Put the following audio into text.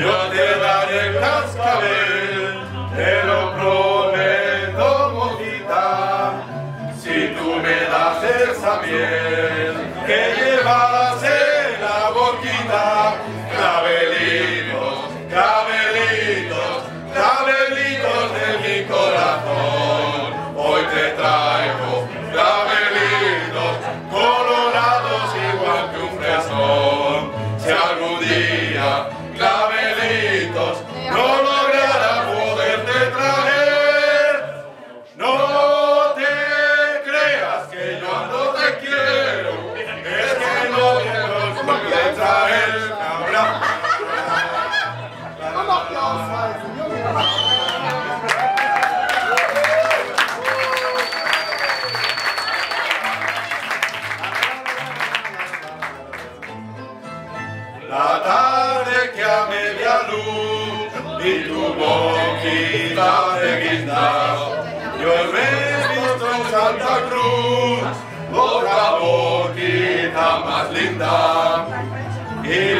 yo te daré el cascabel, te lo prometo, mojita, si tú me das esa miel que llevarás. Clavelitos no lograra poderte traer, no te creas que yo no te quiero, es que no te los pude traer. La chiami via lui, di tuo buon chi la regista. Io e me visto Santa Cruz, ora vuoi la más linda. E